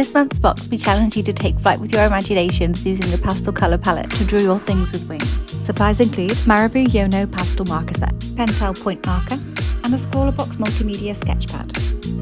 This month's box, we challenge you to take flight with your imaginations using the pastel colour palette to draw your things with wings. Supplies include Marabu Yono pastel marker set, Pentel point marker, and a ScrawlrBox multimedia sketchpad.